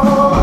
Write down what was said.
Oh.